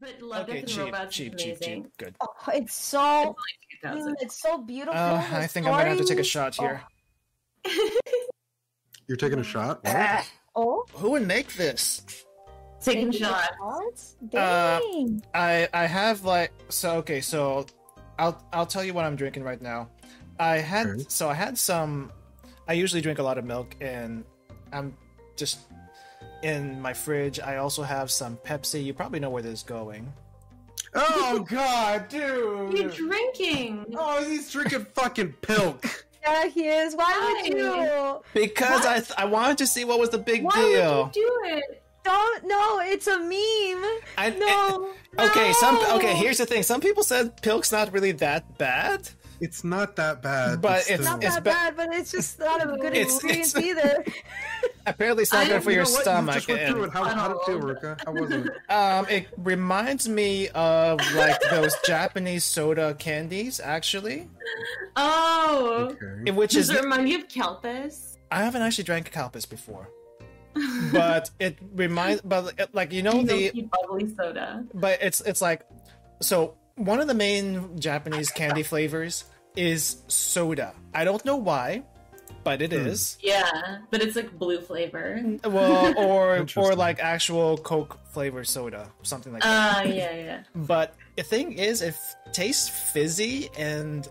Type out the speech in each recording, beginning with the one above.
But Love, Okay, Death, and cheap, Robots cheap, is cheap, amazing. cheap. Good. Oh, it's so It's mm, it's so beautiful. Uh, I think I'm gonna have to take a shot here. You're taking a shot? What? Oh, Who would make this? Taking taking shot. shots? Uh, Dang. I I have like so okay so I'll I'll tell you what I'm drinking right now. I had Okay. so I had some I usually drink a lot of milk and I'm just in my fridge. I also have some Pepsi. You probably know where this is going. Oh god, dude! You're drinking. Oh, he's drinking fucking pilk. yeah, he is. Why would Why? you? Because I What? th- I wanted to see what was the big Why deal. would you do it? Don't. No, it's a meme. I, No. Eh, okay, some okay. Here's the thing. Some people said Pilk's not really that bad. It's not that bad. But still. it's- Not it's that ba- bad, but it's just not a good It's- experience it's- either. Apparently, it's not I- good for You your know what? You stomach. just went through it. How, how did it feel. Ruka? How was it? Um, it reminds me of like those Japanese soda candies, actually, Oh. Okay. which Does is it remind you of Calpis? I haven't actually drank Calpis before, but it reminds, but it, like you know the, Milky bubbly soda. but it's it's like, so one of the main Japanese candy flavors is soda. I don't know why, but it is. Yeah, but it's like blue flavor. Well, or or like actual Coke flavor soda, something like that. Uh, yeah, yeah. But the thing is, it tastes fizzy and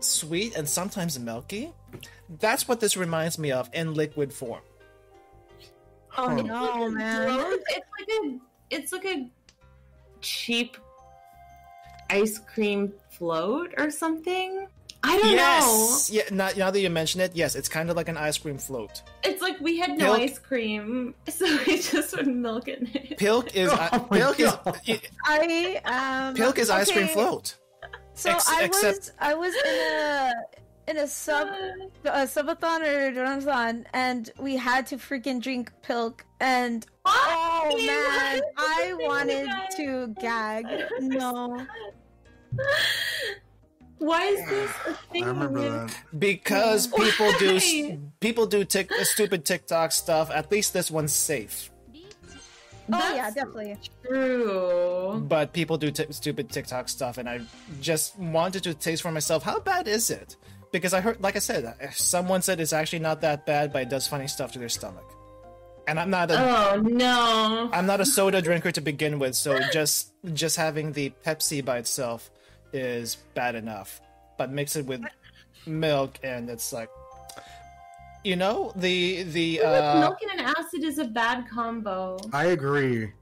sweet and sometimes milky. That's what this reminds me of in liquid form. Oh Huh. no, man. It's like a, it's like a cheap ice cream float or something. I don't know. Yes. Yeah. Now, now that you mention it, yes, it's kind of like an ice cream float. It's like we had no Pilk- ice cream, so we just put milk in it. Pilk is Oh Pilk is God. i- I um. Pilk is ice cream float. So Ex- I except- was I was in a in a sub a subathon or donathon, and we had to freaking drink pilk, and oh man, to I wanted to gag. No, Why is this a I thing? I remember that. Because people do people do tic- uh, stupid TikTok stuff. At least this one's safe. oh yeah, definitely. True. But people do t- stupid TikTok stuff, and I just wanted to taste for myself. How bad is it? Because I heard, like I said, someone said it's actually not that bad, but it does funny stuff to their stomach. And I'm not a Oh no. I'm not a soda drinker to begin with, so just just having the Pepsi by itself is bad enough. But mix it with milk, and it's like, you know, the the uh, milk and an acid is a bad combo. I agree.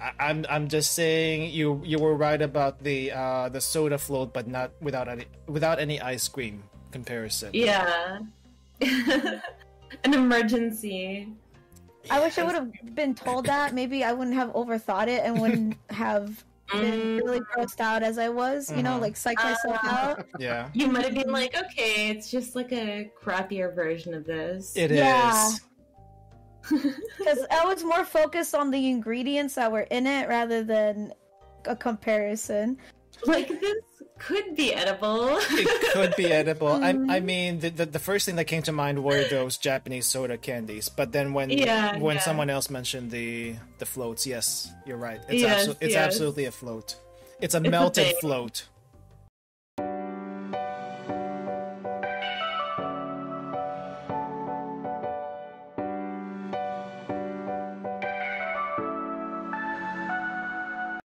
I, I'm I'm just saying you you were right about the uh the soda float, but not without any without any ice cream comparison. Yeah. An emergency. I wish I would have been told that. Maybe I wouldn't have overthought it and wouldn't have been really grossed out as I was. You know, Mhm. like psych myself Uh, out. Yeah, You might have been like, okay, it's just like a crappier version of this. it is. Yeah. Because I was more focused on the ingredients that were in it rather than a comparison. Like this could be edible. It could be edible. I, I mean, the, the the first thing that came to mind were those Japanese soda candies. But then when Yeah, when yeah. someone else mentioned the the floats, yes, you're right. It's Yes, abso- it's yes. absolutely a float. It's a a melted thing. float.